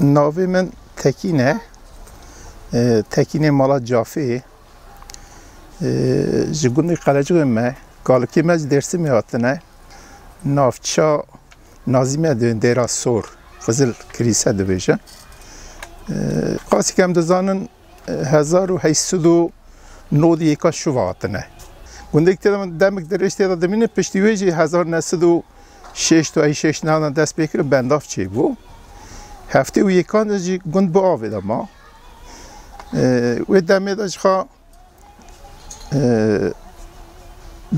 ناوی من تکینه تکینه مالا جافی جگونی قلجگ ما گالکی مج درسی می هاتنه نافچا نازیمه دوین دیرا سور فزل کلیسه دو بیشن قاسی کم دزانن هزار و هیستد و نودی یکا شو هاتنه گونده که دمک درشت دا دمینه پشتی ویجی هزار نسد و شش تو ای شش نه دست بکرم بنداف چی بو هفته و یکان جی گند با آویده ما و دمه داشت خواه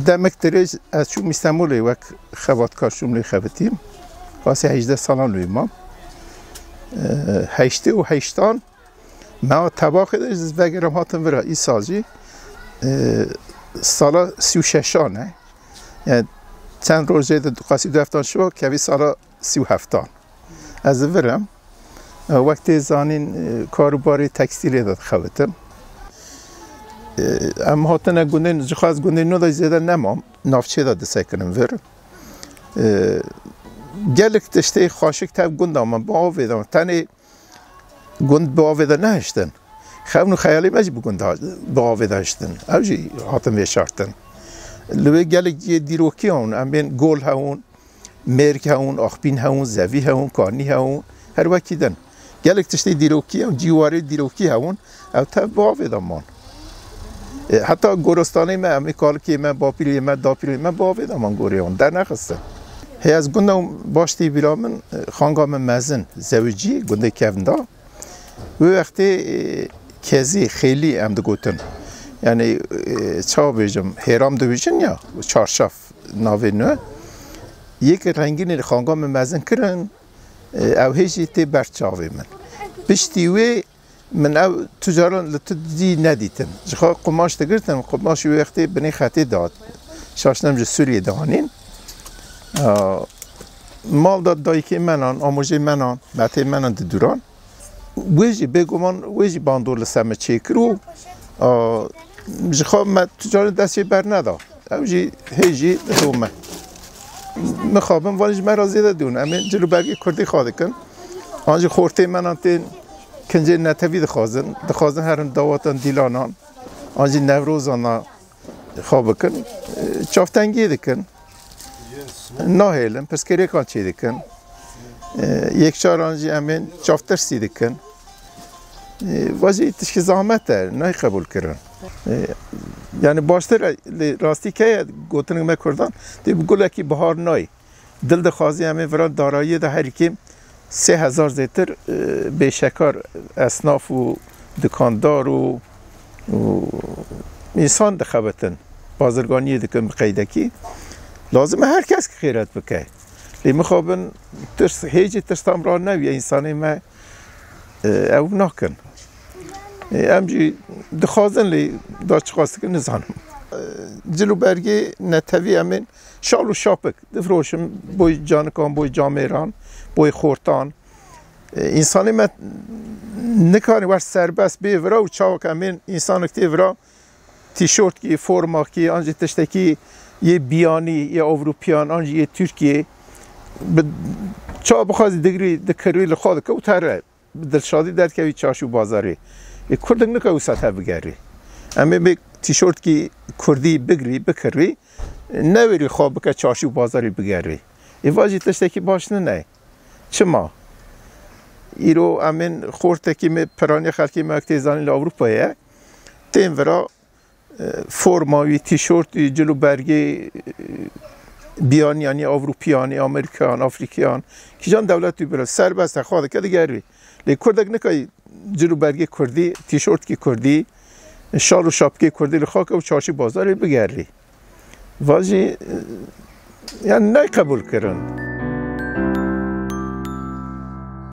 دمک دریج از چون میستمولی وک خواتکار شملی خواتیم واسه 18 سالان لوی ما هشته و هشتان ما تباخی داشت وگرم هاتم ورا ای سالجی سالا سی و ششانه یعنی چند روزه قاسی دو هفتان شو که سالا سی و هفتان از ورم وقتی زانین کاروباری تکستیلی داد خوتم ام هاتن گوندن جخواز گوندن نو دا زیده نمام نافچه داد سکنم ور گلک تشته خاشک تب گوند آمان با آویدم تنی گوند با آویده نهشتن خونو خیالی مجی بگوند با آویده هشتن اوجی هاتم ویشارتن لوی گلک دیروکی هون ام بین گول هون مرک هون آخبین هون زوی هون کانی هون هر وکی دن گلک تشتی دیروکی اون جیواری دیروکی همون او تا باوی دامان حتی گورستانی ما امی کال که ما باپیلی ما داپیلی ما باوی دامان گوری هم در نخسته هی از گنده باشتی بلا من خانگا من مزن زوجی گنده کهوندا و وقتی کزی خیلی هم گوتن یعنی چا بیجم هیرام دو بیجن یا چارشاف ناوی نو یک رنگی نیر خانگا من مزن کرن او هیچی تی برچاوی من پشتی وی من او تجاران لطو دی ندیتن جخوا قماش تگرتن قماش وقتی بنی خطی داد شاشنم جو سوریه دهانین مال داد دایکی منان آموژه منان بطه منان دی دوران ویجی بگومان ویجی باندور لسمه چه کرو جخوا من تجاران دستی بر ندا او جی هیجی دومه میخوابم ولی مرا زیده دون امین جلو برگی کردی خواهد کن. آنجا خورته من انتین کنجه نتوی دخوازن. دخوازن هرن داواتن دیلانان. آنجا نوروزانا خواب کن. چافتنگی دکن. نه هیلم پس کری کان چی دکن. یک چار آنجا امین چافتر سی دکن. واسه تشکی زحمت در نه قبول کردن Yani başta rastike gotin me kurdan de bu goleki bahar nay. Dil de xazi em vran darayi de her kim 3000 zetir beşekar esnaf u dükandar u insan de xabetin. Bazırganiye dikin qaydaki. Lazım herkes xeyrat bike. Li mixabin tirs heci tirs tamran neviye insanê me ev nakin. ام جی دخوازن لی دا چقاست که نزانم. جلو برگی نتوی امین شال و شاپک دفروشم بوی جانکان بوی جامیران بوی خورتان. انسانی من نکانی ور سربست بی ورا و چاوک امین انسان اکتی ورا تیشورت کی فرما کی آنجی تشتکی یه بیانی یه اوروپیان آنجی یه ترکیه. چا بخوازی دگری دکروی لخواد که او تره دلشادی در که چاشو بازاری. کوردن نکە وسات ها بگاری ئەمێ بێ تیشۆرتکی کوردی بگری بکردی نەوێری خۆ بکە چاشی و بازاری بگەری ئێواژی تشتێکی باش نەنای چما ئیرۆ ئەمێن خۆرتێکی مێ پەرانی خەرکی مەکتێزانی لە ئەوروپایە تێن ورا فۆرماوی تیشۆرتی جلو بەرگی بیان یعنی ئەوروپیانی ئەمریکان ئەفریکیان کیجان دەوڵەتی برە سەر بەستە خوا دەکە دەگەری لێ کوردێک نەکەی جلو برگی کردی تیشورت کی کردی شال و شاپکی کردی لخاک و چارچی بازاری بگری واجی یعنی نه قبول کردن